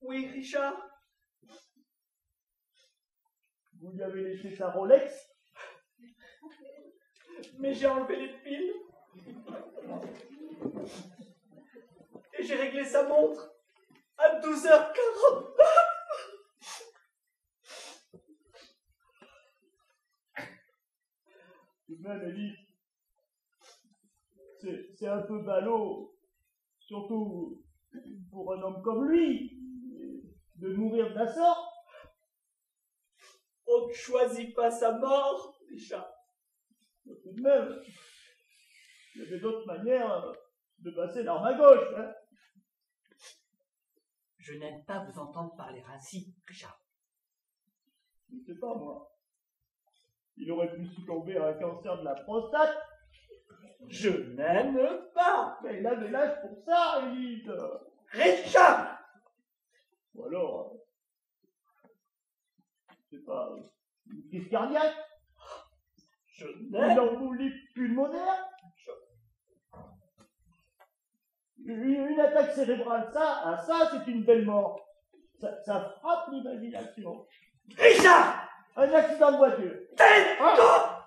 Oui, Richard vous lui avez laissé sa Rolex? Mais j'ai enlevé les piles. Et j'ai réglé sa montre à 12h40. Tout de même, Élise, c'est c'est un peu ballot, surtout pour un homme comme lui, de mourir de la sorte. On ne choisit pas sa mort, Richard. Tout de même, il y avait d'autres manières de passer l'arme à gauche. Hein. Je n'aime pas vous entendre parler ainsi, Richard. Je sais pas, moi. Il aurait pu succomber à un cancer de la prostate, Je n'aime pas. mais il avait l'âge pour ça, Élise. Richard Ou alors, euh, c'est pas une crise cardiaque, Je n'aime embolie pulmonaire, une, une attaque cérébrale, ça, ah, ça, c'est une belle mort. Ça, ça frappe l'imagination. Richard! Un accident de voiture. Tais-toi! Moi,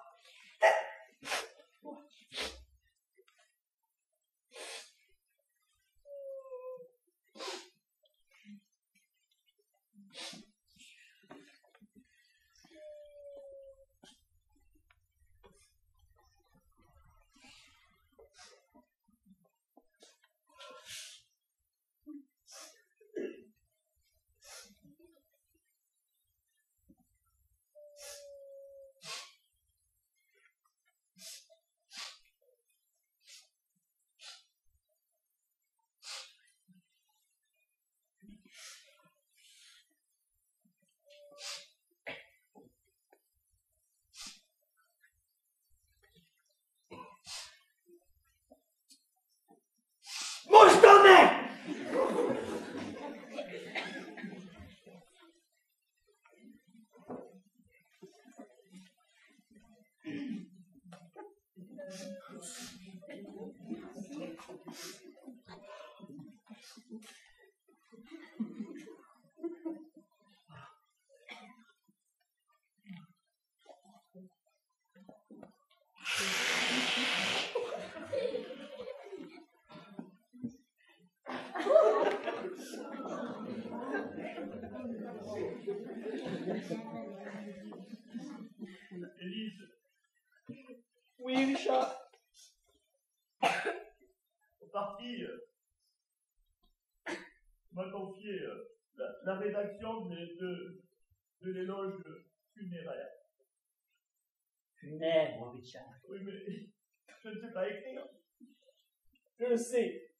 le sais.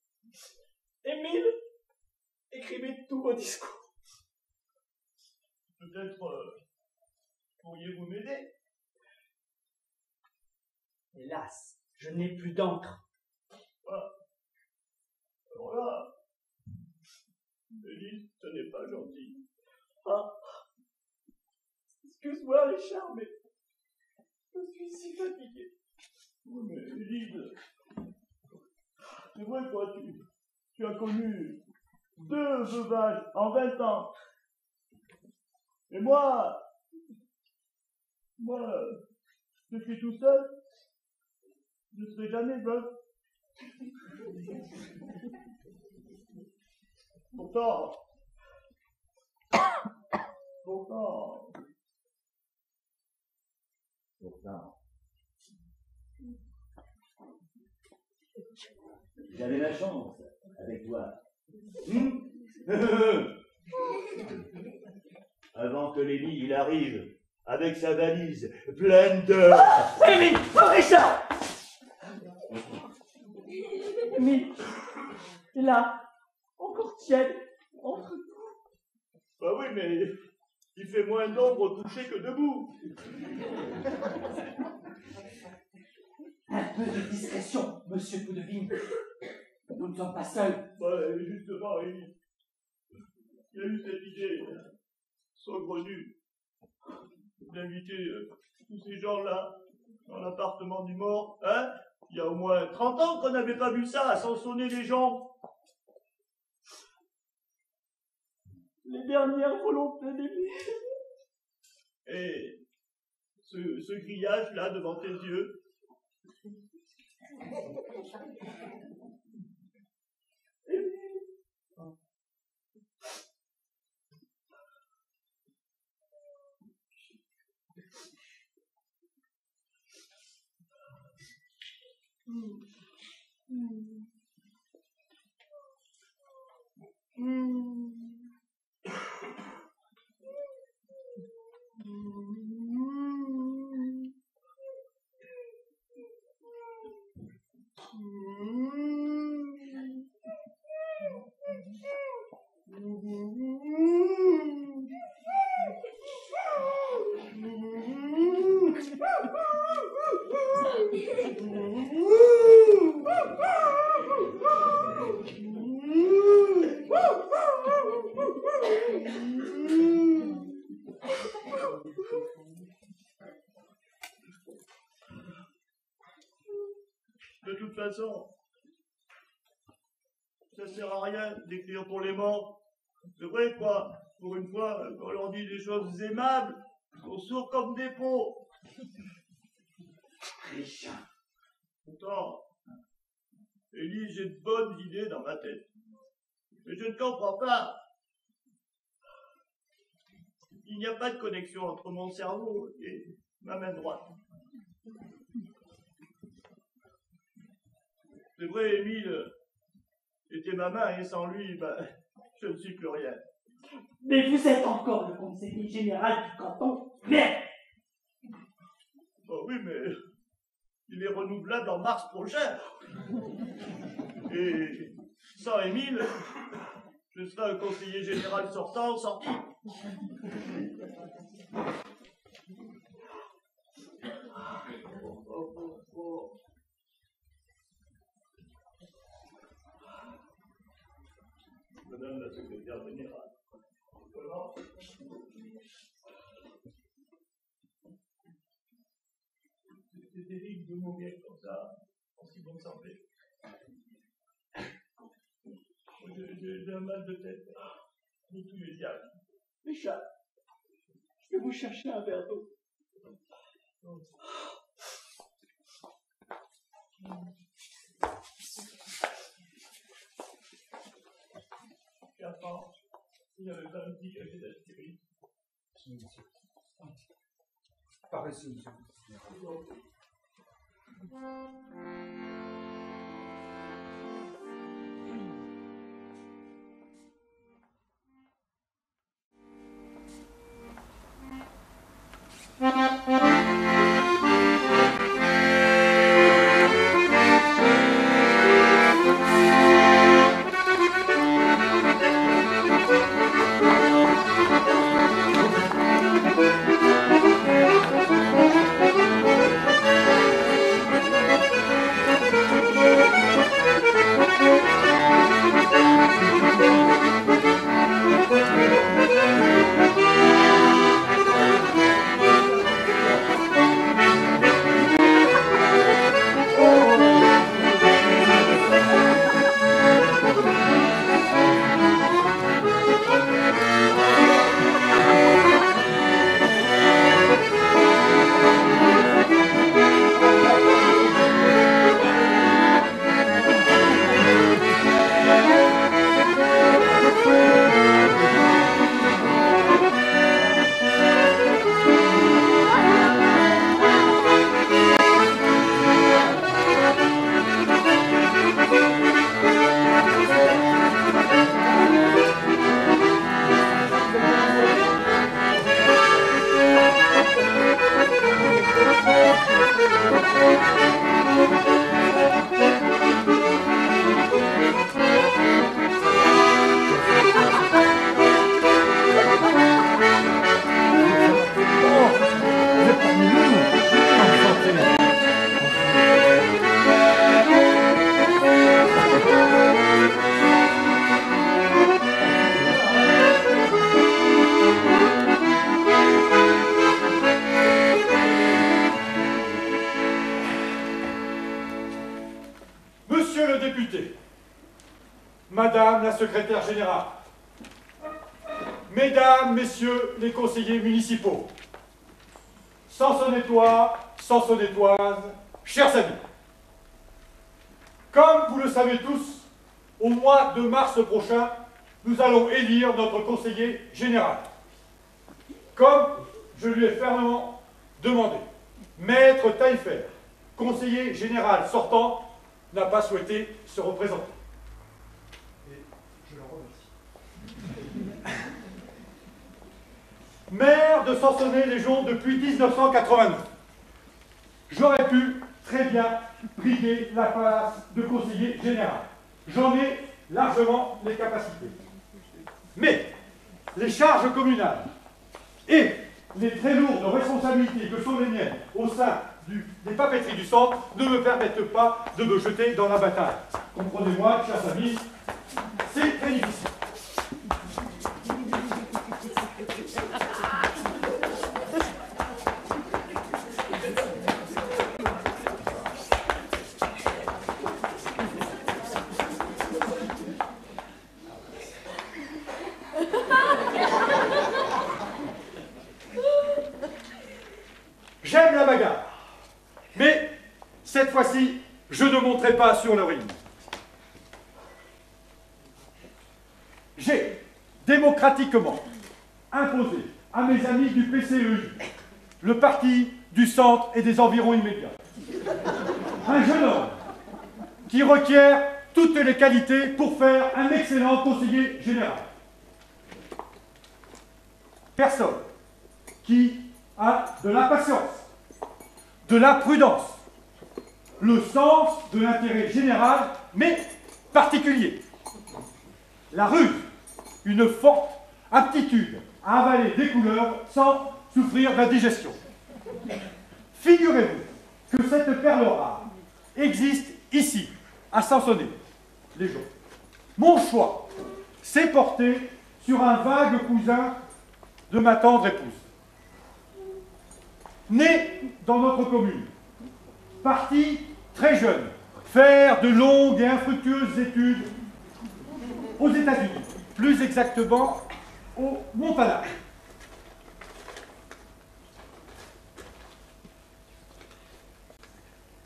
Émile, écrivez tous vos discours. Peut-être euh, pourriez-vous m'aider? Hélas, je n'ai plus d'encre. Alors là, Élise, ce n'est pas gentil. Ah. Excuse-moi, Richard, mais je suis si fatigué. Oui, mais Élise, c'est vrai tu, tu as connu deux veuvages en 20 ans. Et moi, moi, je suis tout seul, je ne serai jamais veuf. Pourtant, pourtant, Pourtant, j'avais la chance avec toi. Hmm Avant que Lévi il arrive avec sa valise pleine de... Oh, Richard Émile, et là, encore tiède, entre Bah oui, mais il fait moins d'ombre couché que debout. Un peu de discrétion, monsieur Poudevine. Nous ne sommes pas seuls. Bah, justement, il, il a eu cette idée euh, saugrenue d'inviter euh, tous ces gens-là dans l'appartement du mort. Hein? Il y a au moins 30 ans qu'on n'avait pas vu ça, à sonner les gens. les dernières volontés des Et ce, ce grillage-là devant tes yeux, de toute façon, ça sert à rien d'écrire pour les morts. C'est vrai, quoi. Pour une fois, on leur dit des choses aimables, ils sont sourds comme des pots. Richard, Pourtant, Élise, j'ai de bonnes idées dans ma tête. Mais je ne comprends pas. Il n'y a pas de connexion entre mon cerveau et ma main droite. Vrai, Émile était ma main et sans lui, ben, je ne suis plus rien. mais vous êtes encore le conseiller général du canton. Bien, Oh oui, mais il est renouvelable en mars prochain. Et sans Émile, je serai un conseiller général sortant sorti. Oh, oh, oh. Générale. Comment C'est terrible de mourir comme ça, en si bonne santé. J'ai- un mal de tête de tous les diables. Richard, je vais vous chercher un verre d'eau. Quatre ans, il avait pas un petit café d'aspirine. Par ici, monsieur. Monsieur Sansonnetoises, chers amis, comme vous le savez tous, au mois de mars prochain, nous allons élire notre conseiller général. Comme je lui ai fermement demandé, Maître Taillefer, conseiller général sortant, n'a pas souhaité se représenter. Et je le remercie. Maire de Sansonnet-les-Joncs depuis 1989. J'aurais pu très bien briguer la place de conseiller général. J'en ai largement les capacités. Mais les charges communales et les très lourdes responsabilités que sont les miennes au sein des papeteries du centre ne me permettent pas de me jeter dans la bataille. Comprenez-moi, chers amis, c'est très difficile. J'aime la bagarre. Mais cette fois-ci, je ne monterai sur le ring. J'ai démocratiquement imposé à mes amis du PCEI, le parti du centre et des environs immédiats, un jeune homme qui requiert toutes les qualités pour faire un excellent conseiller général. Personne qui a de la patience, de la prudence, le sens de l'intérêt général, mais particulier. La ruse, une forte aptitude à avaler des couleurs sans souffrir d'indigestion. Figurez-vous que cette perle rare existe ici, à Sansonnet, les jours. Mon choix s'est porté sur un vague cousin de ma tendre épouse. Né dans notre commune, parti très jeune, faire de longues et infructueuses études aux États-Unis, plus exactement au Montana.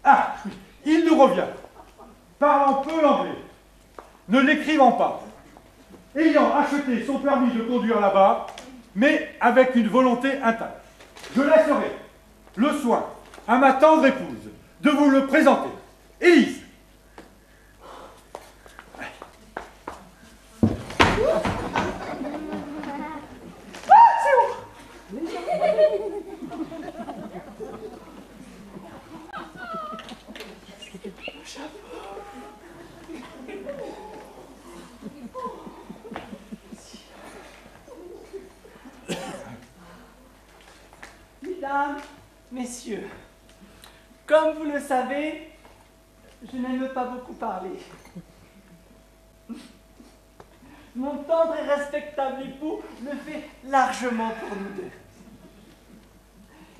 Ah, il nous revient, parlant peu l'anglais, ne l'écrivant pas, ayant acheté son permis de conduire là-bas, mais avec une volonté intacte. Je laisserai le soin à ma tendre épouse de vous le présenter. Élise. Mesdames, Messieurs, comme vous le savez, je n'aime pas beaucoup parler. Mon tendre et respectable époux le fait largement pour nous deux.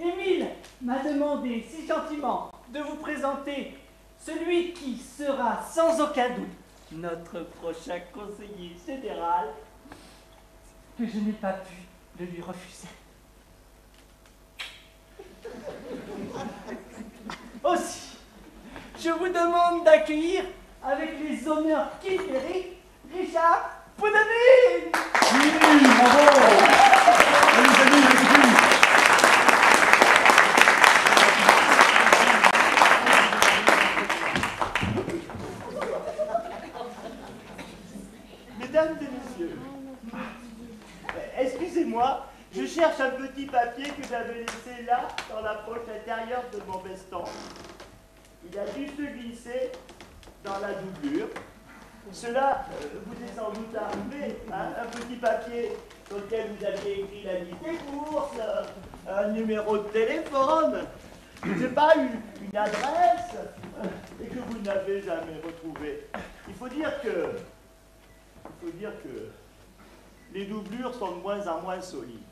Émile m'a demandé si gentiment de vous présenter celui qui sera sans aucun doute notre prochain conseiller général, que je n'ai pas pu le lui refuser. Je vous demande d'accueillir avec les honneurs qu'il mérite Richard Poudavine Les amis, les amis. Mesdames et messieurs, euh, excusez-moi, je cherche un petit papier que j'avais laissé là, dans la poche intérieure de mon veston. Il a dû se glisser dans la doublure. Cela euh, vous est sans doute arrivé, hein, un petit papier sur lequel vous aviez écrit la liste des courses, euh, un numéro de téléphone, je sais pas, une, une adresse, euh, et que vous n'avez jamais retrouvé. Il faut dire que il faut dire que les doublures sont de moins en moins solides.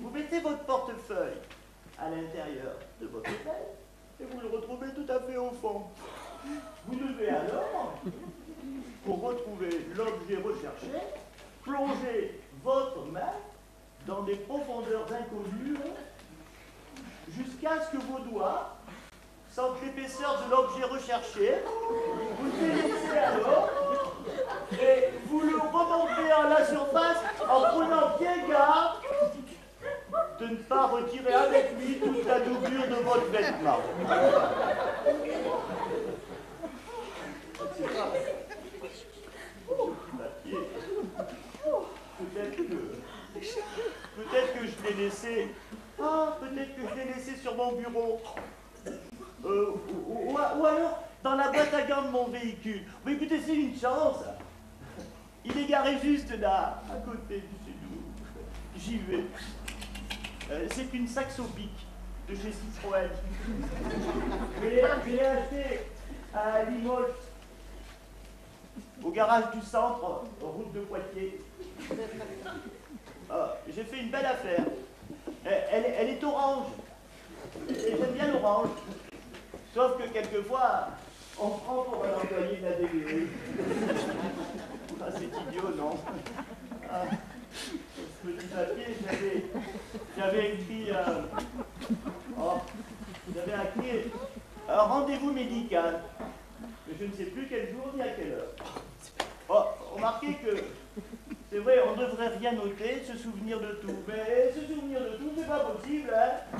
Vous mettez votre portefeuille à l'intérieur de votre tête et vous le retrouvez tout à fait au fond. Vous devez alors, pour retrouver l'objet recherché, plongez votre main dans des profondeurs inconnues jusqu'à ce que vos doigts sentent l'épaisseur de l'objet recherché. Vous délaissez alors et vous le remontez à la surface en prenant bien garde de ne pas retirer avec lui toute la doublure de votre vêtement. Peut-être que. Je l'ai laissé. Ah, peut-être que je l'ai laissé sur mon bureau. Euh, ou, ou- alors dans la boîte à gants de mon véhicule. Mais écoutez, c'est une chance. Il est garé juste là, à côté du chez nous. J'y vais. Euh, c'est une Saxo-Bic de chez Citroën. Je l'ai acheté à Limoges, au garage du centre, route de Poitiers. Ah, J'ai fait une belle affaire. Elle, elle- elle est orange. Et j'aime bien l'orange. Sauf que quelquefois, on prend pour un employé de la DGE. Ah, c'est idiot, non? Ah, petit papier, j'avais, j'avais écrit, euh, oh, j'avais écrit un rendez-vous médical. Mais je ne sais plus quel jour ni à quelle heure. Oh, remarquez que, c'est vrai, on ne devrait rien noter, se souvenir de tout. Mais se souvenir de tout, c'est pas possible, hein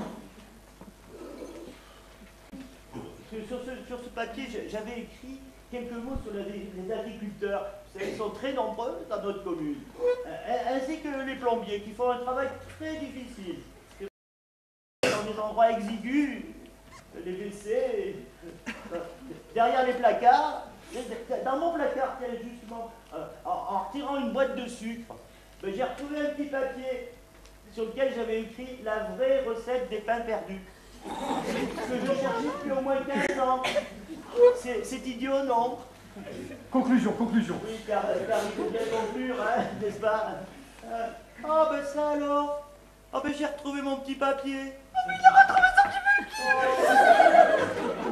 sur, sur ce, sur ce papier, j'avais écrit quelques mots sur les, agriculteurs. Vous savez, Ils sont très nombreux dans notre commune. Euh, ainsi que les plombiers qui font un travail très difficile. Dans des endroits exigus, les WC, euh, derrière les placards. Dans mon placard, justement, euh, en, en retirant une boîte de sucre, ben, j'ai retrouvé un petit papier sur lequel j'avais écrit la vraie recette des pains perdus que je cherchais depuis au moins 15 ans. C'est idiot, non Conclusion, conclusion. Oui, car, car il faut bien conclure, hein, n'est-ce pas Euh, Ah, ben ça alors Ah, ben j'ai retrouvé mon petit papier.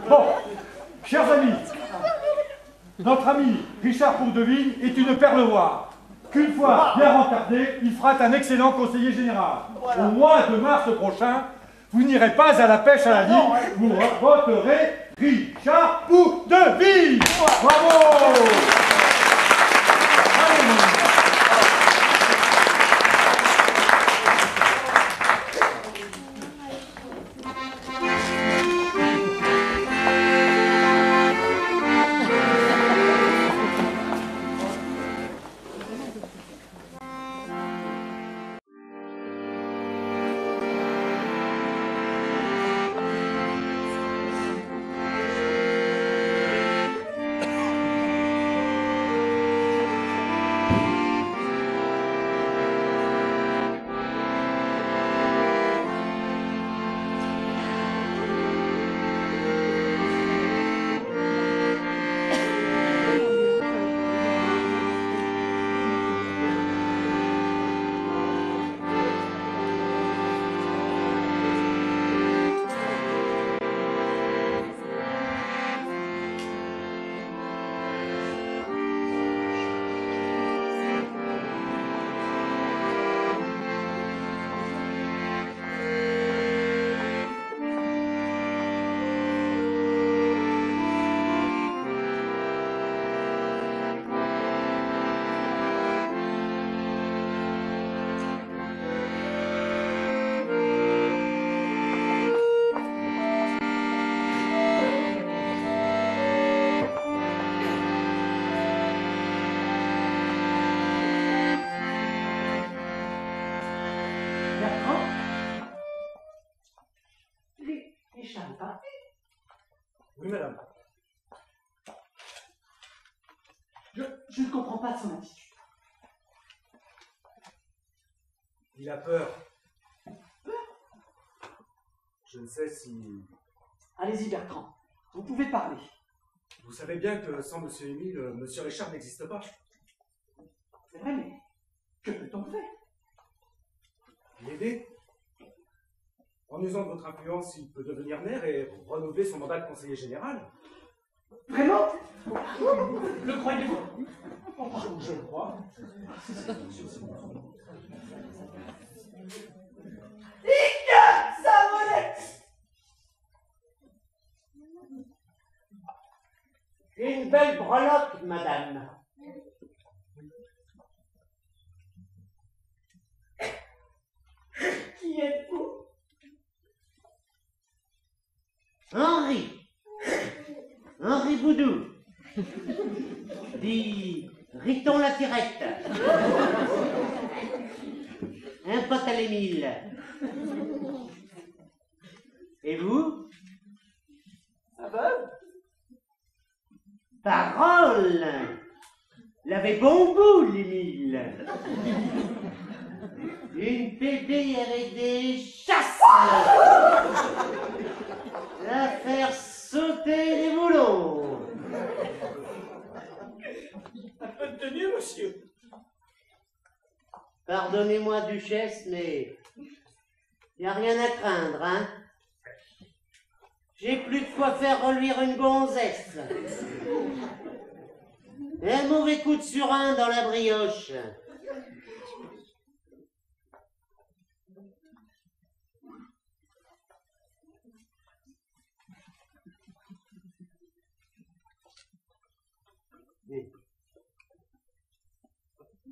Bon, chers amis, notre ami Richard Courdevigne est une perle rare. Qu'une fois bien rencardé, il fera un excellent conseiller général. Voilà. Au mois de mars prochain, vous n'irez pas à la pêche à la ligne, vous voterez Richard Courdevigne. Bravo pas son attitude. Il a peur. Je ne sais si. Allez-y, Bertrand. Vous pouvez parler. Vous savez bien que sans Monsieur Émile, euh, Monsieur Richard n'existe pas. C'est vrai, mais que peut-on faire? L'aider En usant de votre influence, il peut devenir maire et renouveler son mandat de conseiller général. Vraiment? Le croyez-vous? Je, je le crois. Ika Savonnette Une belle breloque, madame. Qui êtes-vous? Henri. Henri Boudou. Dit Riton la tirette. Un pote à l'Émile. Et vous? Ça va Parole Il avait bon goût, l'Émile. Une PDRD chasse À faire sauter les boulons Un peu de tenue, monsieur. Pardonnez-moi, Duchesse, mais il n'y a rien à craindre, hein J'ai plus de quoi faire reluire une gonzesse. Un mauvais coup de surin dans la brioche.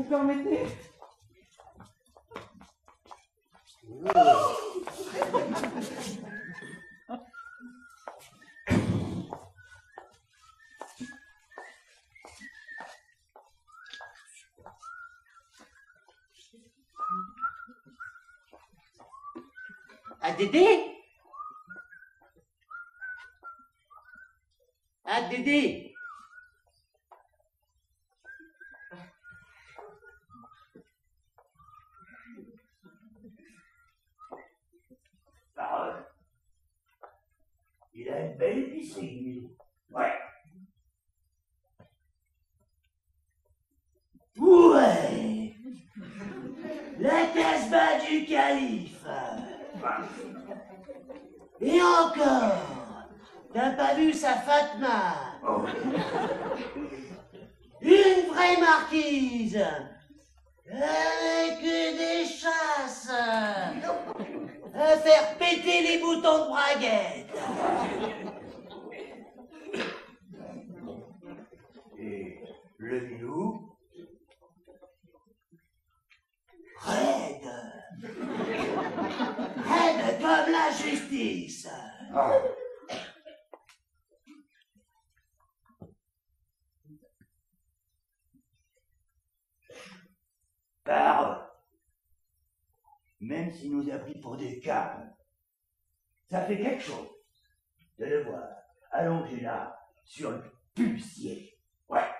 Vous permettez À Dédé À Dédé Parole. Il a une belle épicerie, lui. Ouais. Ouais. La casbah du calife. Et encore T'as pas vu sa Fatma Oh. Une vraie marquise Avec des chasses À faire péter les boutons de braguette Et le milou Raide Raide comme la justice Ah. Parole. Nous a pris pour des câbles, ça fait quelque chose de le voir allongé là, sur le pulsier. Ouais.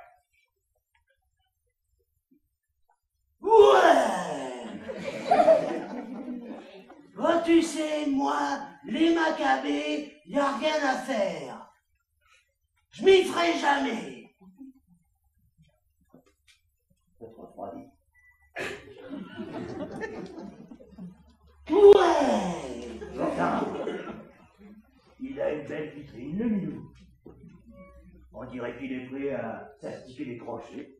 Ouais Oh, tu sais, moi, les macabées, y a rien à faire. Je m'y ferai jamais. Ça te refroidit. Ouais il a une belle vitrine, le milou. On dirait qu'il est prêt à s'astiquer les crochets,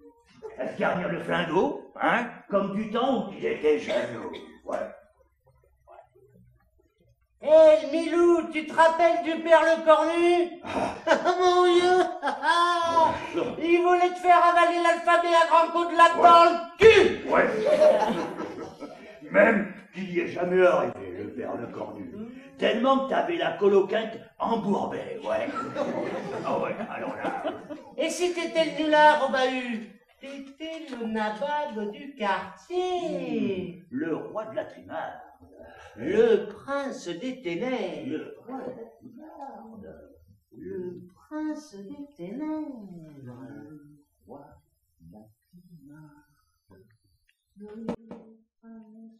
à se garnir le flingot, hein, comme du temps où il était jeune. Ouais. Hé, Milou, tu te rappelles du père le cornu? Mon vieux Il voulait te faire avaler l'alphabet à grands coups de latte dans le cul Ouais. Même qu'il n'y est jamais arrivé, le père le cornu. Tellement que t'avais la coloquinte embourbée, ouais. Ah ouais, alors là. Et si t'étais le nulard au bahut T'étais le nabab du quartier Le roi de la trimarde. Le prince des ténèbres Le roi de la trimarde. Le prince des ténèbres. Le prince des ténèbres. Le roi prince des ténèbres. Le roi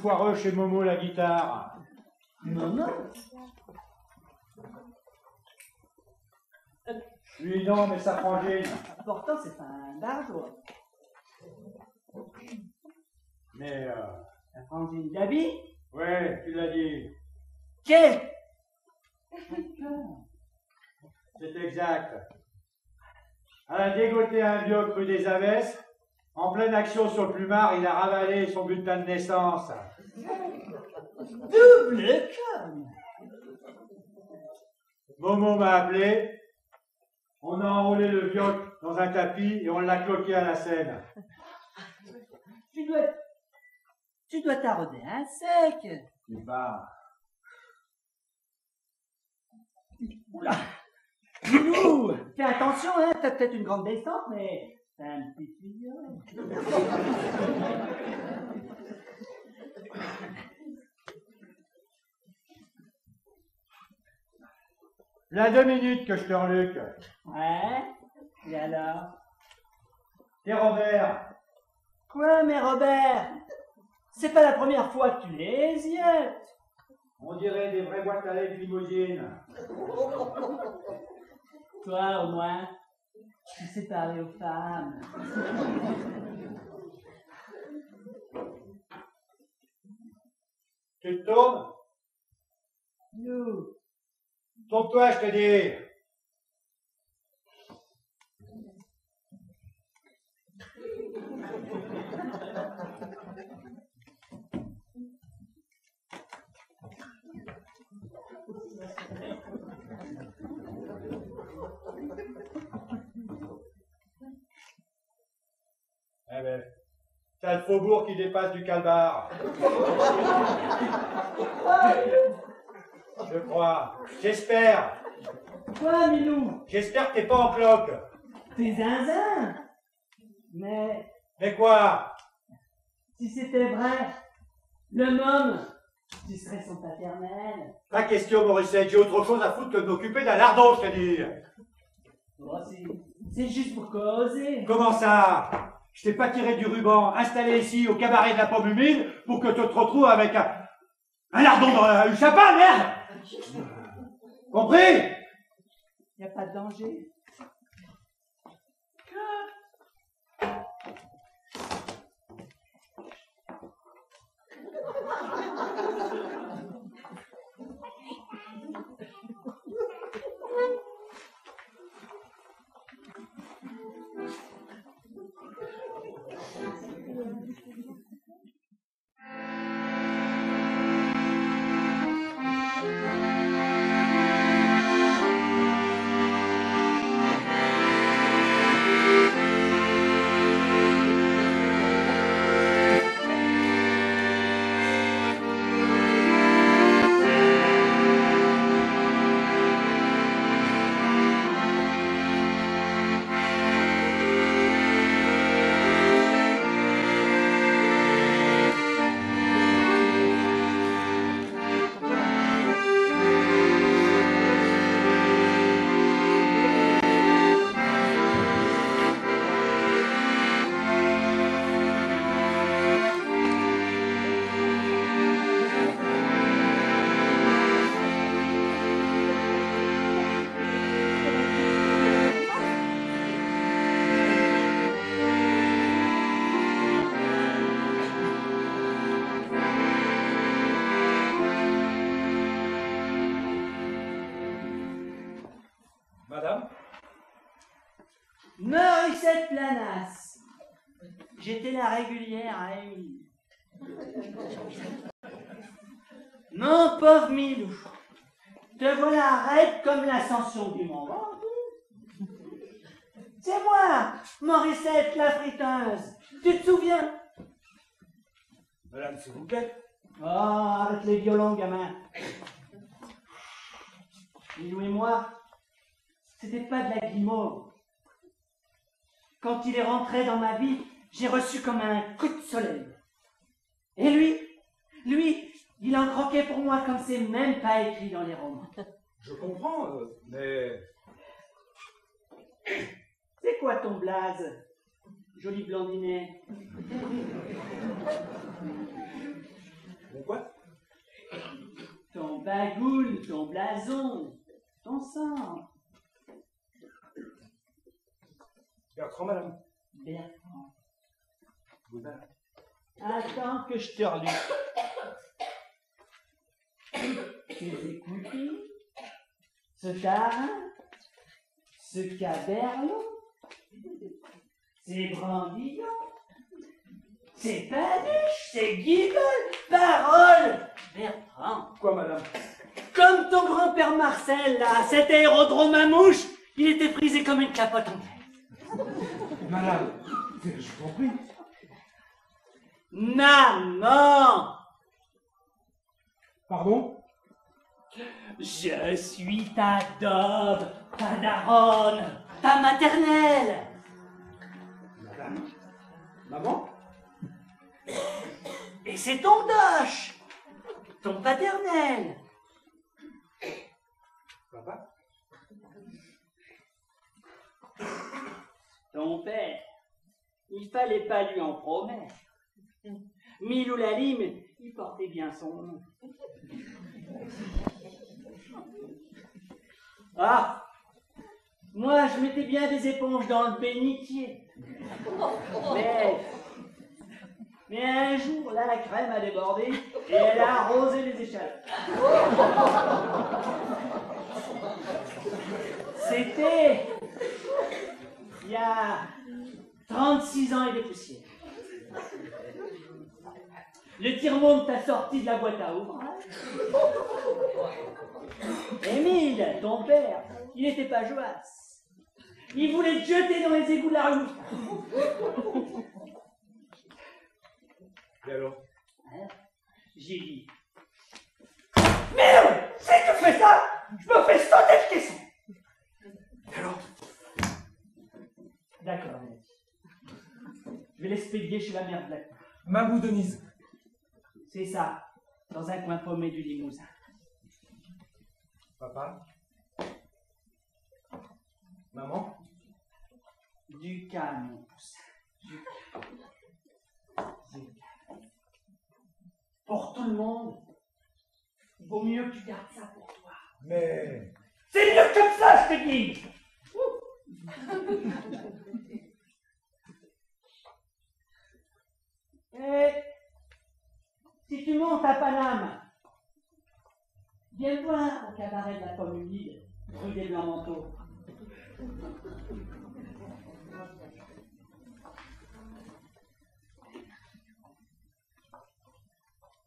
foireux chez Momo la guitare. Momo Lui non, mais sa frangine. Pourtant, c'est pas un. Mais, euh, La frangine Gabi ouais, tu l'as dit. Quel C'est exact. Elle a dégoté un vieux rue des Avesses. En pleine action sur le plumard, il a ravalé son bulletin de naissance. Double conne Momo m'a appelé. On a enroulé le vioc dans un tapis et on l'a cloqué à la scène. Tu dois... Tu dois t'arroder un sec C'est pas. Oula Loulou Fais attention, hein, t'as peut-être une grande descente, mais t'as un petit tuyau. La deux minutes que je te reluque. Ouais Et alors? T'es Robert. Quoi, mais Robert? C'est pas la première fois que tu les ziotes On dirait des vraies boîtes à lettres limousines. Toi, au moins, tu sais parler aux femmes. Tu te tournes Nous, Tourne-toi, je te dis. Eh ben, t'as le faubourg qui dépasse du calbar. Je crois. J'espère. toi, Milou, J'espère que t'es pas en cloque. t'es zinzin Mais Mais quoi? si c'était vrai, le môme, tu serais son paternel. Pas question, Morissette. J'ai autre chose à foutre que de m'occuper d'un lardon, je te dis. Oh, c'est juste pour causer. Comment ça? Je t'ai pas tiré du ruban, installé ici au cabaret de la pomme humide pour que tu te retrouves avec un, un lardon dans la- le chapin, merde Compris? Y a pas de danger. La régulière Émilie. Mon pauvre Milou, te voilà raide comme l'ascension du Mont Ventoux. C'est moi, Morissette la friteuse. Tu te souviens? Madame, s'il vous plaît. Oh, arrête les violons, gamin. Milou et moi, c'était pas de la guimauve. Quand il est rentré dans ma vie, j'ai reçu comme un coup de soleil. Et lui, lui, il en croquait pour moi comme c'est même pas écrit dans les romans. Je comprends, euh, mais C'est quoi ton blaze Joli blondinet. Bon quoi? Ton bagoule, ton blason, ton sang. Bertrand, madame. Bertrand. Attends que je te relue. Tu écouté Ce tarin Ce caberlon C'est brandillon C'est paniche C'est guibole Parole Bertrand Quoi, madame? Comme ton grand-père Marcel, là, cet aérodrome à mouche, il était frisé comme une capote anglaise. Madame, je vous en prie. Maman Pardon? Je suis ta daube, ta daronne, ta maternelle. Madame? Maman? Et c'est ton doche, ton paternel. Papa? Ton père, il fallait pas lui en promettre. Milou Lalim, il portait bien son nom. Ah Moi, je mettais bien des éponges dans le bénitier. Mais, mais un jour, là, la crème a débordé et elle a arrosé les échelles. C'était il y a 36 ans et des poussières. Le tire-monde t'a sorti de la boîte à ouvrage. Émile, ton père, il n'était pas joasse. Il voulait te jeter dans les égouts de la rue. Et alors? Hein? J'ai dit. Merde Si tu fais ça, je me fais sauter le caisson Et alors? D'accord. Je vais l'expédier chez la mère Black. Mamou Denise. C'est ça, dans un coin paumé du Limousin. Papa Maman Du calme, mon poussin. Du calme. Du calme. Pour tout le monde, il vaut mieux que tu gardes ça pour toi. Mais... C'est mieux comme ça, je te dis Et si tu montes à Paname, viens voir au cabaret de la pomme humide, rue des Blancs Manteaux.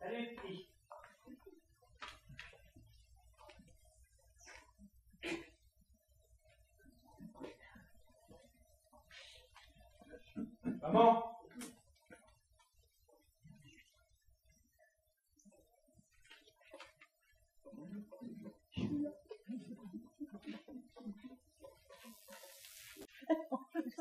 Salut, petit. Maman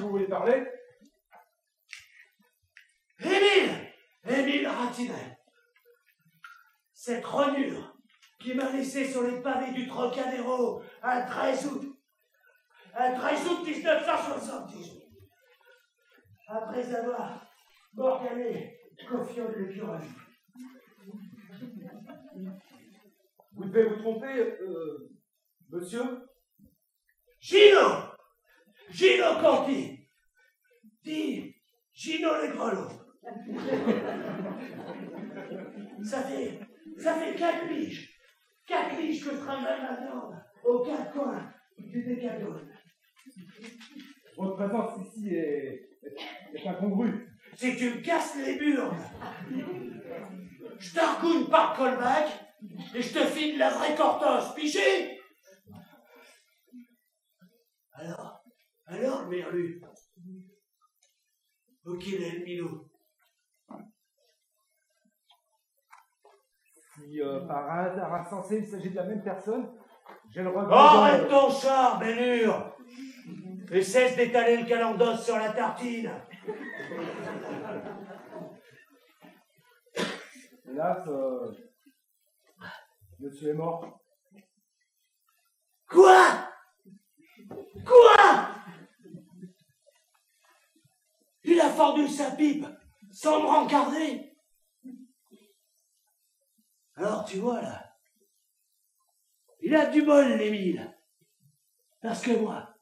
Vous voulez parler. Émile Émile Ratinet Cette renure qui m'a laissé sur les pavés du Trocadéro un 13 août. Un 13 août 1978. Après avoir morgané confiant de l'écureuil. Vous devez vous tromper, euh, monsieur. Gino Gino Conti Dit Gino les grelots. Ça fait, ça fait quatre piges. Quatre piges que je travaille ma viande aux quatre coins du décadone. Votre présence ici est, est, est incongrue. Si tu me casses les burnes, je te recoune par callback et je te file la vraie cortose, pigé Alors, alors, le merlu est le minot Si euh, par hasard insensé il s'agit de la même personne, j'ai le regret. Oh, arrête ton char, Bénure Et cesse d'étaler le calendos sur la tartine Hélas, euh, monsieur est mort. Quoi? Quoi? Il a fendu sa pipe sans me rencarder Alors tu vois là, il a du bol l'Émile. Parce que moi,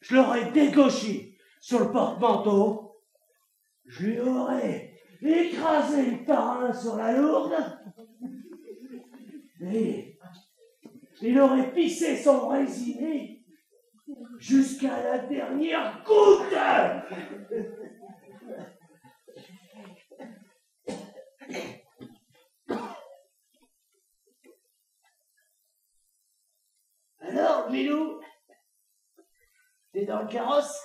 je l'aurais dégauché sur le porte-manteau, je lui aurais écrasé le tarin sur la lourde, et il aurait pissé son résiné jusqu'à la dernière goutte. Alors, Milou, t'es dans le carrosse?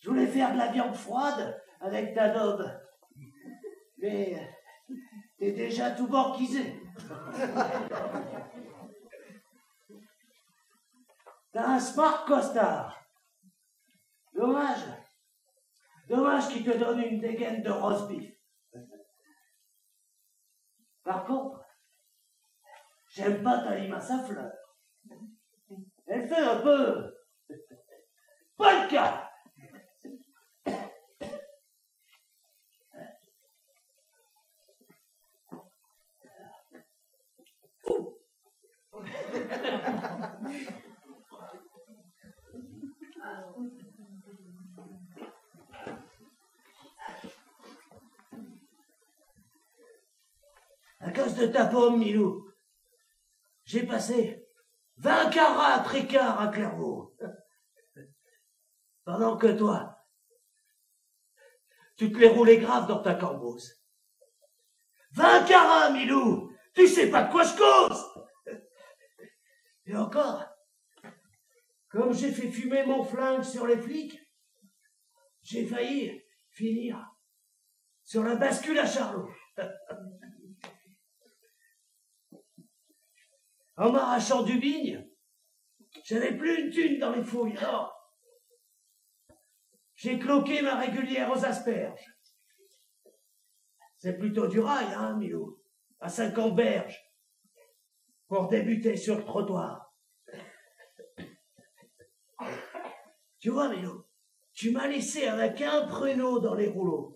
Je voulais faire de la viande froide avec ta daube, mais t'es déjà tout banquisé. T'as un smart costard. Dommage. Dommage qu'il te donne une dégaine de roast beef. Par contre, j'aime pas ta limace à fleurs. Elle fait un peu. Pas. À cause de ta pomme, Milou, j'ai passé 20 carats à tricard à Clairvaux. Pendant que toi, tu te les roulais grave dans ta cambose. 20 carats, Milou Tu sais pas de quoi je cause Et encore, comme j'ai fait fumer mon flingue sur les flics, j'ai failli finir sur la bascule à Charlot. En m'arrachant du bigne, j'avais plus une thune dans les fouilles. Alors, j'ai cloqué ma régulière aux asperges. C'est plutôt du rail, hein, Milou À 50 berges. Pour débuter sur le trottoir. Tu vois, Milou, tu m'as laissé avec un pruneau dans les rouleaux.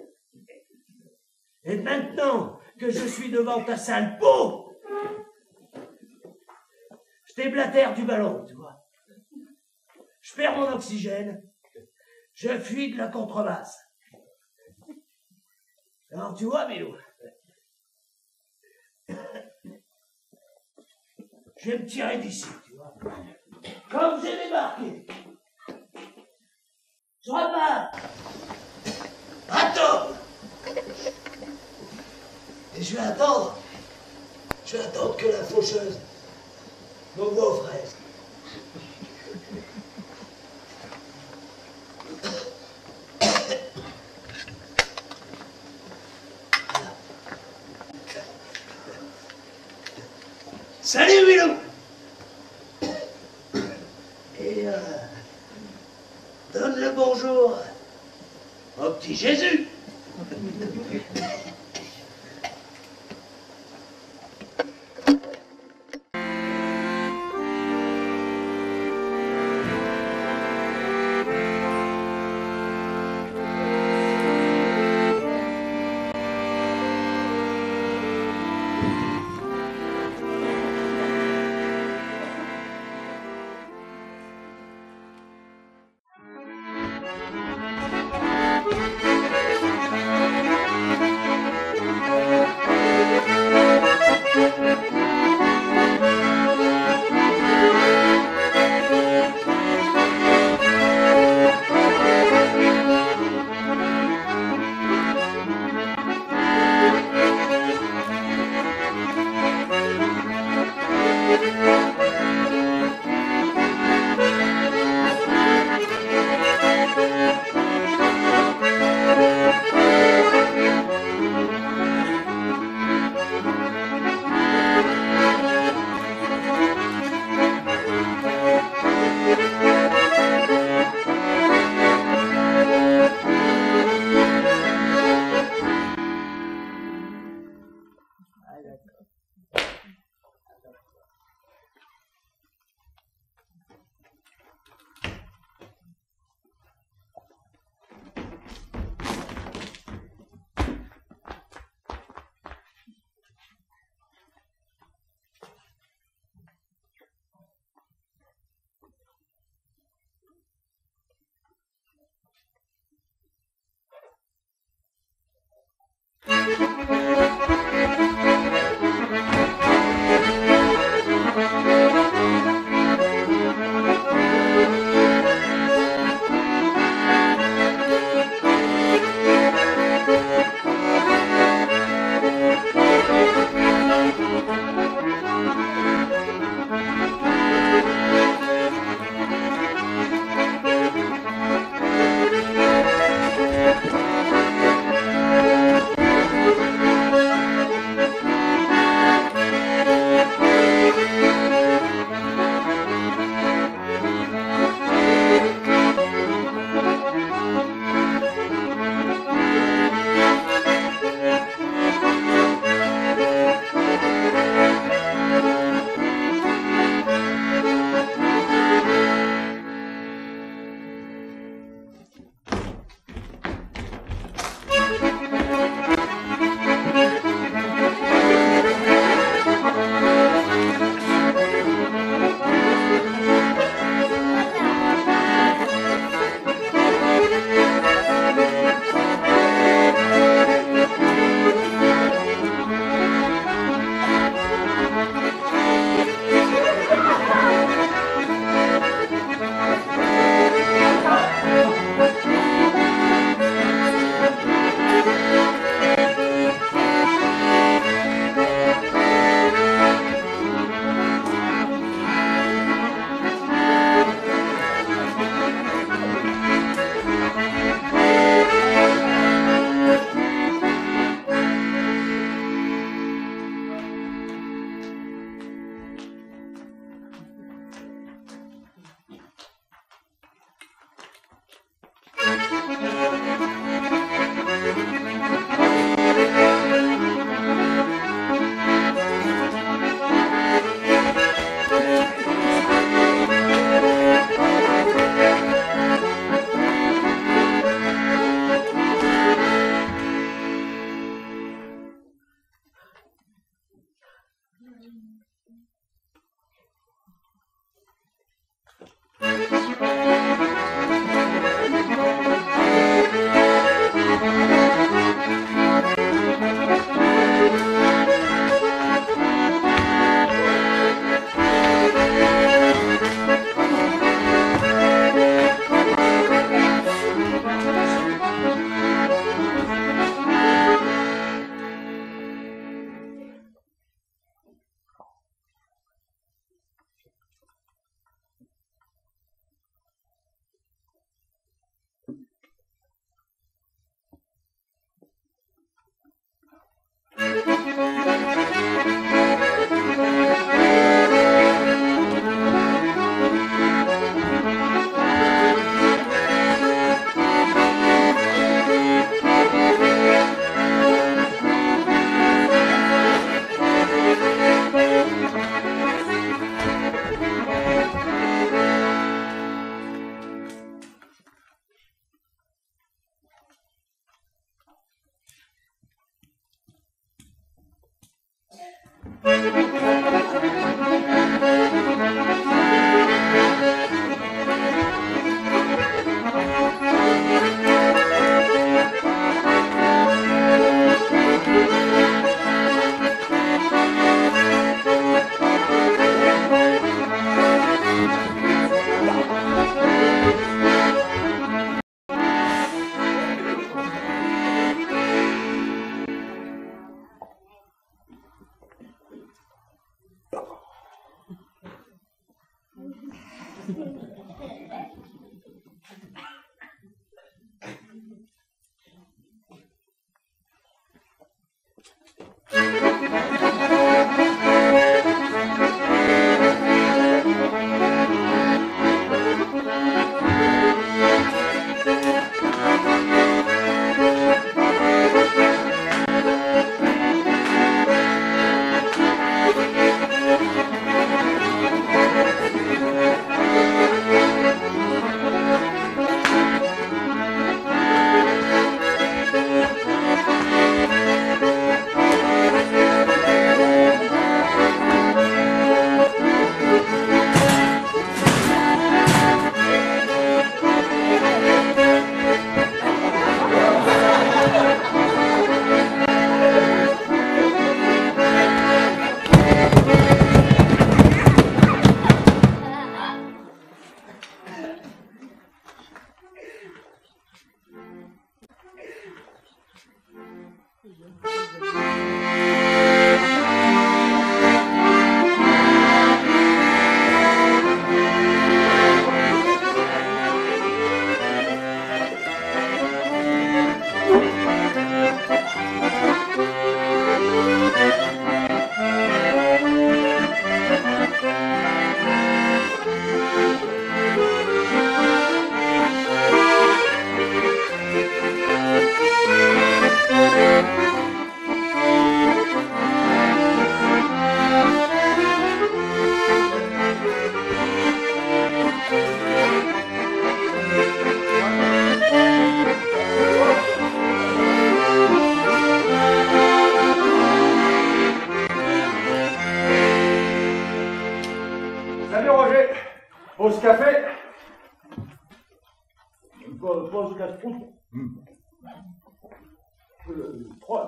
Et maintenant que je suis devant ta sale peau, je déblatère du ballon, tu vois. Je perds mon oxygène, je fuis de la contrebasse. Alors, tu vois, Milou, je vais me tirer d'ici, tu vois. Comme j'ai débarqué. Je repars. Attends Et je vais attendre. Je vais attendre que la faucheuse m'envoie aux fraises. Salut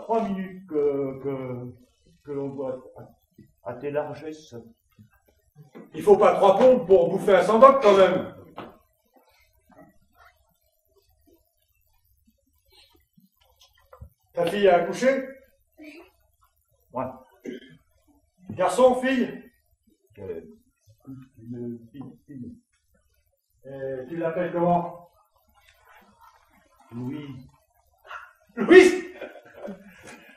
Trois, minutes que, que, que l'on voit à, à tes largesses. Il faut pas trois pompes pour bouffer un sandoc quand même. Ta fille a accouché? Ouais. Garçon, fille? Euh, une fille- fille. Et Tu l'appelles comment? Louis. Louis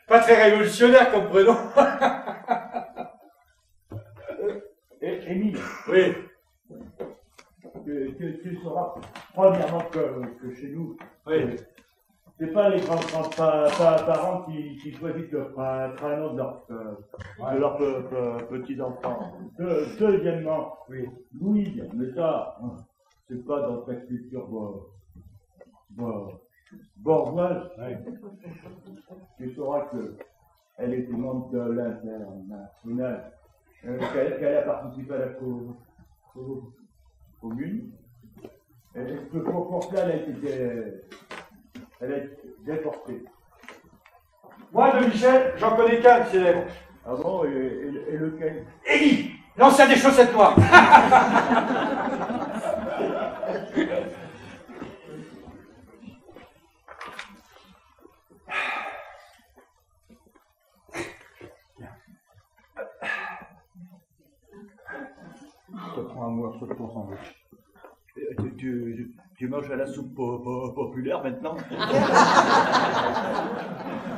Pas très révolutionnaire comme prénom. Émile, Oui. tu, tu, tu sauras, premièrement que, que chez nous, Oui. c'est pas les grands, grands pa- pa- parents qui, qui choisissent le pr- prénom de leurs euh, pe- pe- petits-enfants. De- deuxièmement, Oui. Louise, mais ça, hein, c'est pas dans ta culture bo- bo- bourgeoise. Tu sauras que elle était membre de l'international, euh, qu'elle qu'elle a participé à la co- co- commune. Et que pour, cela, elle a été elle a été déportée. Moi, de Michel, j'en connais qu'un célèbre. Ah bon, et, et- et lequel? Élie L'ancien des chaussettes noires te prends un morceau de ton sandwich. Euh, tu, tu, tu manges à la soupe po- po- populaire maintenant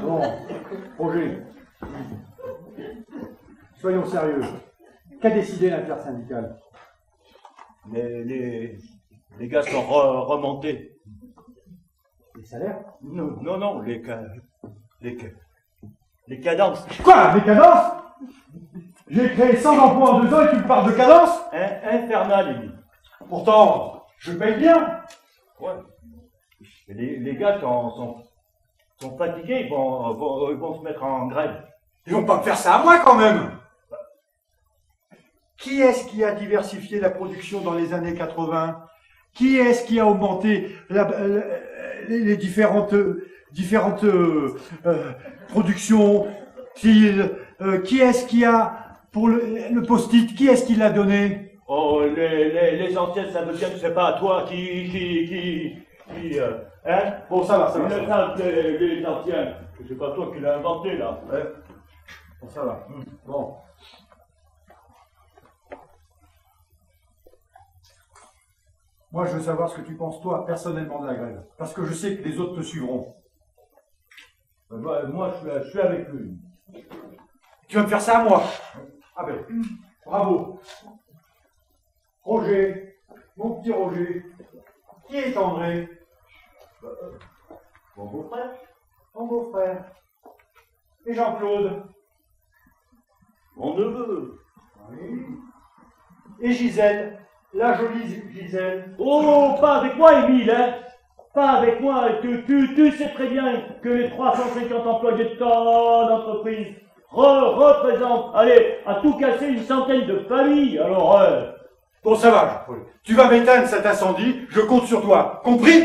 Bon, Roger, soyons sérieux. Qu'a décidé l'intersyndicale les, les, les gars sont re- remontés. Les salaires? Non, non, non, les, ca- les, ca- les cadences. Quoi Les cadences? J'ai créé 100 emplois en deux ans et tu me parles de cadence In- infernal, Émile. Pourtant, je paye bien. Ouais. Les, les gars sont, sont, sont fatigués, ils vont, vont, ils vont se mettre en grève. Ils vont pas me faire ça à moi quand même. Qui est-ce qui a diversifié la production dans les années 80 Qui est-ce qui a augmenté la- la- les, les différentes différentes euh, euh, productions Qui, euh, qui est-ce qui a pour le, le post-it Qui est-ce qui l'a donné? Oh, les, les, les anciens, ça veut dire que c'est pas toi qui, qui, qui, qui, euh, hein? Bon, ça va, ça va. Ça va, les, les. C'est pas toi qui l'as inventé, là. hein Bon, ça va. Bon. Moi, je veux savoir ce que tu penses, toi, personnellement, de la grève. Parce que je sais que les autres te suivront. Euh, Moi, je, suis, je suis avec lui. Tu vas me faire ça à moi? Ah ben, bravo. Roger, mon petit Roger. Qui est André? Mon beau-frère Mon beau-frère. Et Jean-Claude Mon neveu. Oui. Et Gisèle La jolie Gisèle Oh, pas avec moi, Émile, hein Pas avec moi. Tu, tu, tu sais très bien que les 350 employés de ton entreprise re- représentent, allez, à tout casser une centaine de familles. Alors, euh, Bon, ça va. Tu vas m'éteindre cet incendie, je compte sur toi. Compris?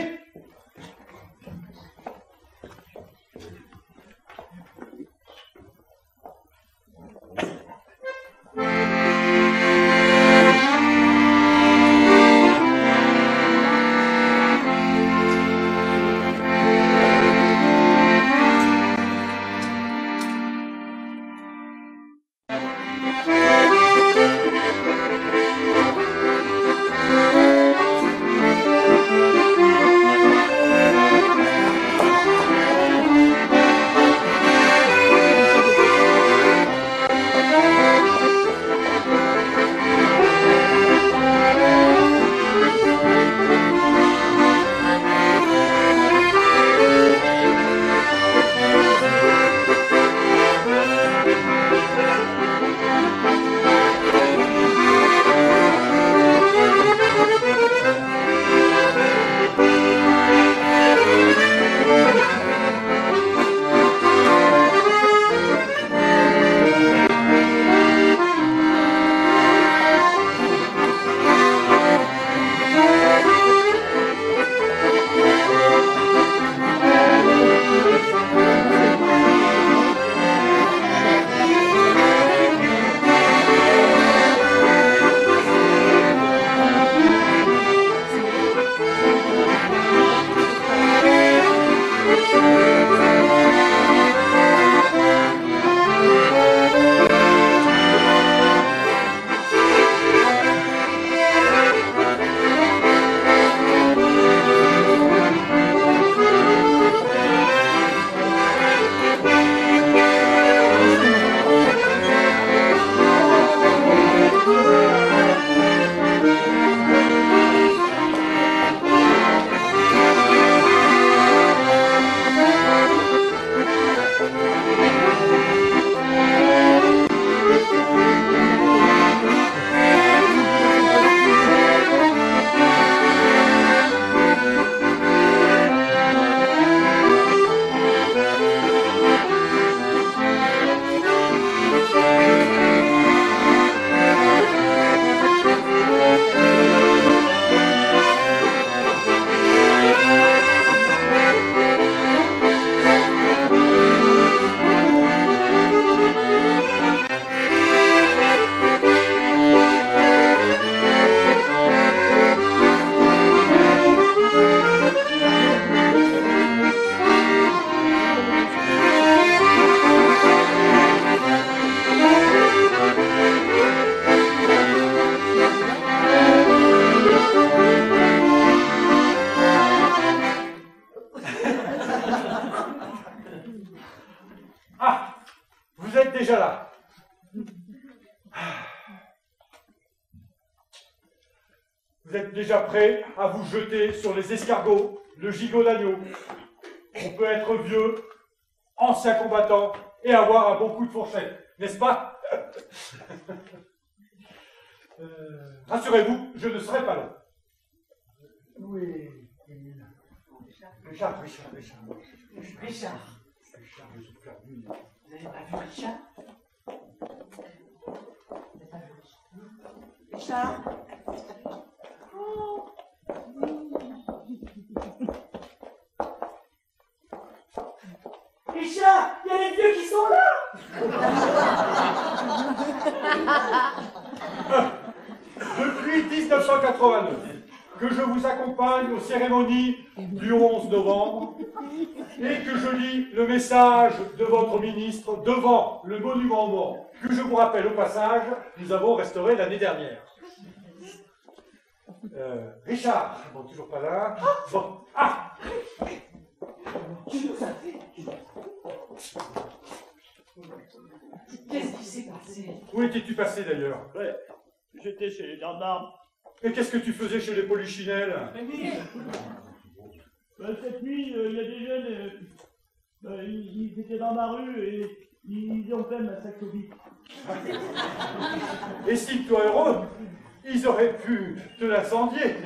Jeter sur les escargots, le gigot d'agneau. On peut être vieux, ancien combattant et avoir un bon coup de fourchette, n'est-ce pas? Euh, Rassurez-vous, je ne serai pas là. Oui. Richard, Richard, Richard. Richard, Richard, je suis perdu. vous n'avez pas vu Richard? Vous n'avez pas vu Richard? Richard il y a les vieux qui sont là Depuis 1989, que je vous accompagne aux cérémonies du 11 novembre et que je lis le message de votre ministre devant le monument mort, que je vous rappelle au passage, nous avons restauré l'année dernière. Euh, Richard, bon, toujours pas là. Bon, ah, Tu nous as fait Qu'est-ce qui s'est passé? Où étais-tu passé d'ailleurs? Ouais, j'étais chez les gendarmes. Et qu'est-ce que tu faisais chez les polichinelles? Ben, cette nuit, euh, il y a des jeunes, euh, ben, ils, ils étaient dans ma rue et ils, ils ont fait ma saxophie. Estime-toi heureux, ils auraient pu te l'incendier.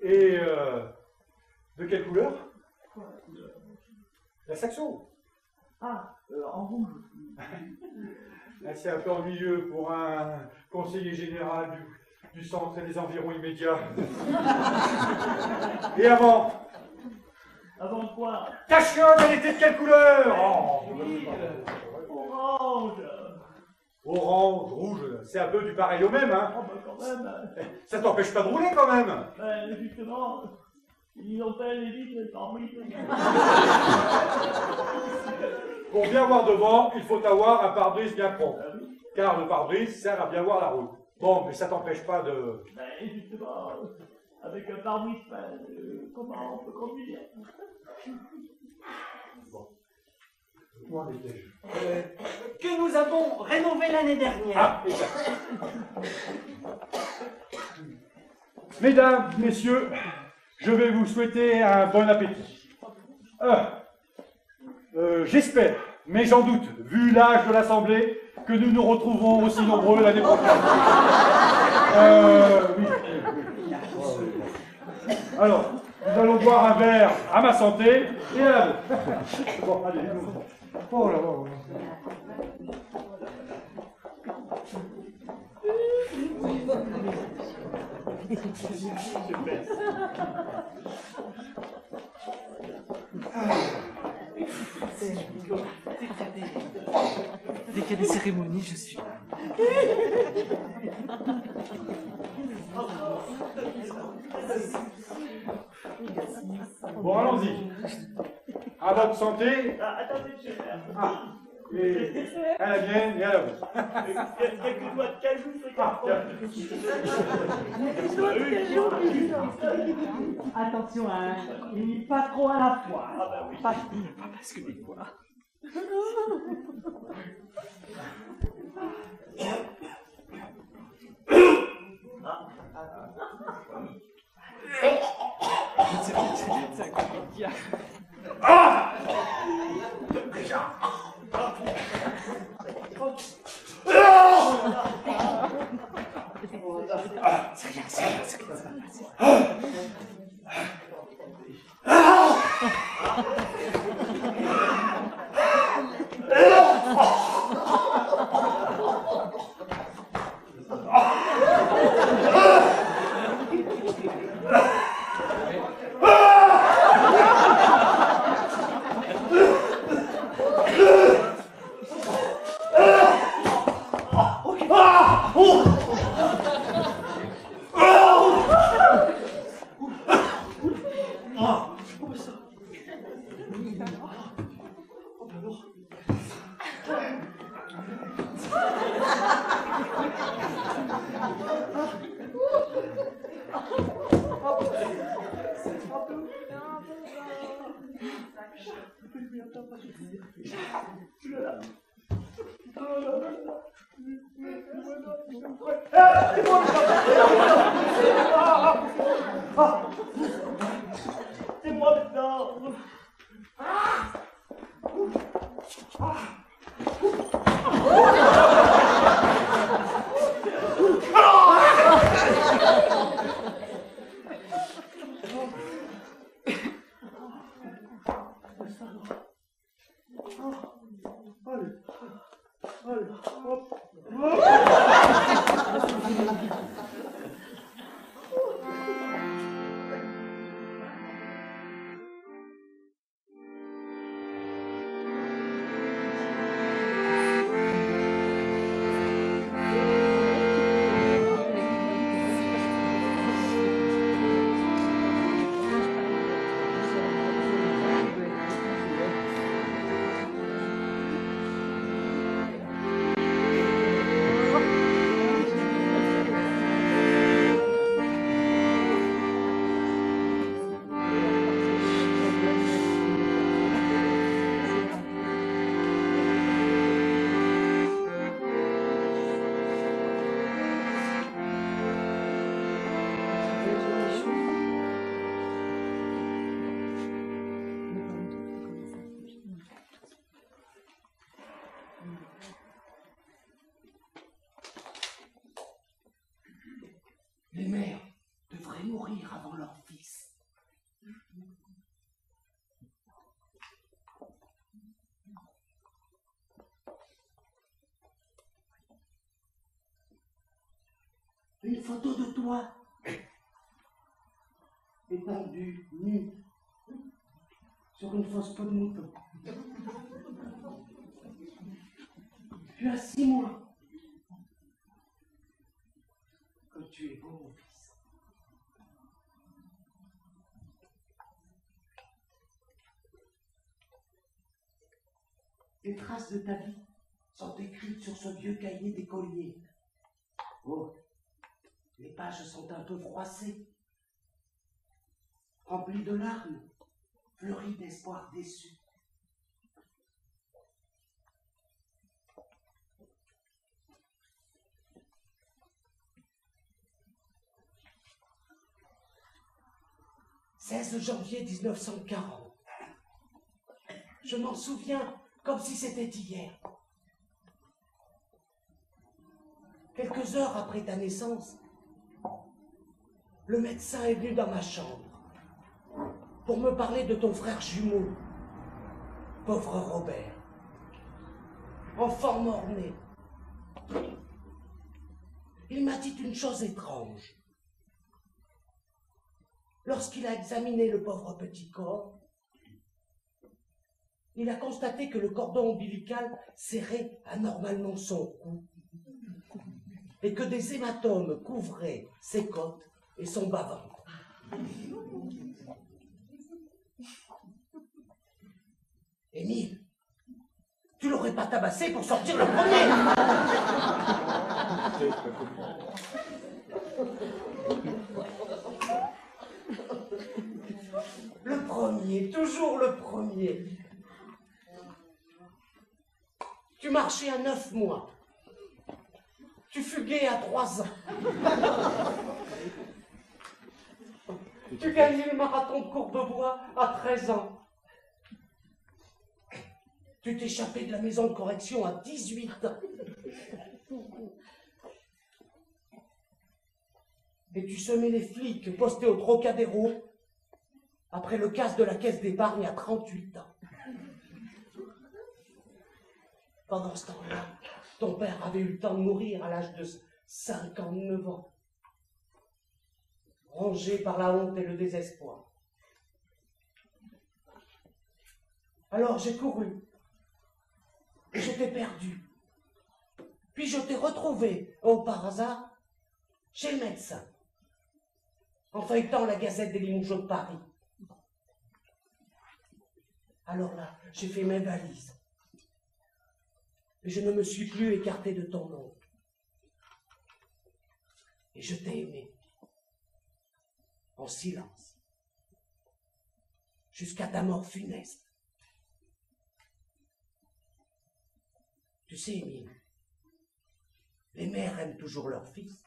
Et euh, de quelle couleur? La saxo. Ah, euh, en rouge. Là, C'est un peu ennuyeux pour un conseiller général du, du centre et des environs immédiats. Et avant? Avant quoi? Ta chiotte, elle était de quelle couleur? Oh. Orange, rouge, c'est un peu du pareil au même, hein Oh, ben quand même. euh, Ça t'empêche pas de rouler quand même Ben, justement, ils ont fait les vitres bruit. Pour bien voir devant, il faut avoir un pare-brise bien prompt. Car le pare-brise sert à bien voir la route. Bon, mais ça t'empêche pas de... Ben, justement, avec un pare-brise, ben, euh, comment on peut conduire Où en étais-je Euh, que nous avons rénové l'année dernière. Ah. Mesdames, messieurs, je vais vous souhaiter un bon appétit. Euh, euh, J'espère, mais j'en doute, vu l'âge de l'Assemblée, que nous nous retrouverons aussi nombreux l'année prochaine. Euh, oui, oui, oui. Alors, nous allons boire un verre à ma santé et à la vôtre. Bon, allez, Oh là. Dès qu'il y a des cérémonies, je suis là. Bon, allons-y. À votre santé, Ah, attendez, je vais faire. ah, et à la mienne et à la vôtre. Quelques doigts de cajou, c'est Ah, tiens. Attention, hein, et pas trop à la fois. Ah, bah oui. Pas, pas parce que des fois. C'est c'est un comédien. Une photo de toi, étendue, nue, sur une fausse peau de mouton. Tu as six mois. Comme tu es beau, mon fils. Les traces de ta vie sont écrites sur ce vieux cahier d'écolier. Oh, les pages sont un peu froissées, remplies de larmes, fleuries d'espoir déçu. « 16 janvier 1940. Je m'en souviens comme si c'était hier. Quelques heures après ta naissance, le médecin est venu dans ma chambre pour me parler de ton frère jumeau, pauvre Robert, enfant mort-né. Il m'a dit une chose étrange. Lorsqu'il a examiné le pauvre petit corps, il a constaté que le cordon ombilical serrait anormalement son cou et que des hématomes couvraient ses côtes et son bas-ventre. Émile, tu l'aurais pas tabassé pour sortir le premier Le premier, toujours le premier. Tu marchais à neuf mois. Tu fuguais à trois ans. Tu gagnais le marathon de Courbevoie à 13 ans. Tu t'échappais de la maison de correction à 18 ans. Et tu semais les flics postés au Trocadéro après le casse de la caisse d'épargne à 38 ans. Pendant ce temps-là, ton père avait eu le temps de mourir à l'âge de 59 ans, rongé par la honte et le désespoir. Alors j'ai couru, et je t'ai perdu. Puis je t'ai retrouvé, au par hasard, chez le médecin, en feuilletant la Gazette des Limougeaux de Paris. Alors là, j'ai fait mes valises. Et je ne me suis plus écarté de ton nom. Et je t'ai aimé en silence, jusqu'à ta mort funeste. Tu sais, Émile, les mères aiment toujours leurs fils.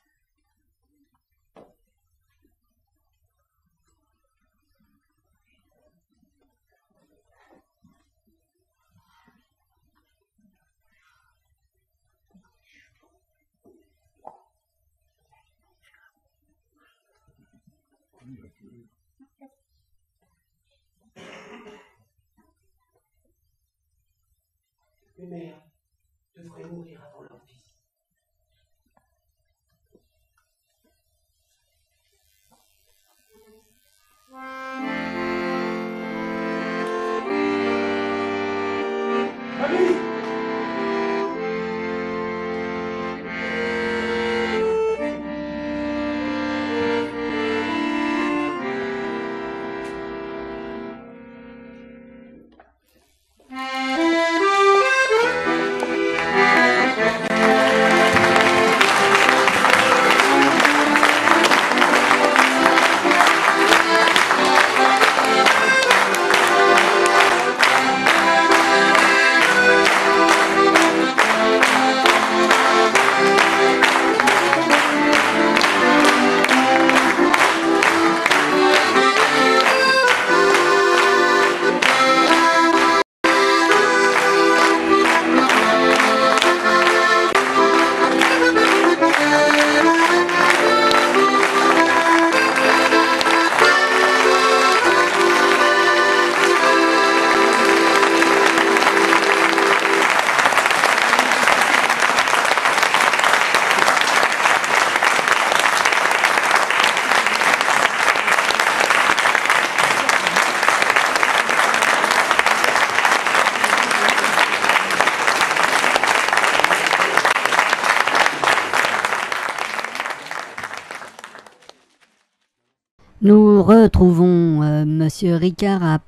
Les mères devraient mourir avant leur fils. Retrouvons euh, Monsieur Ricard à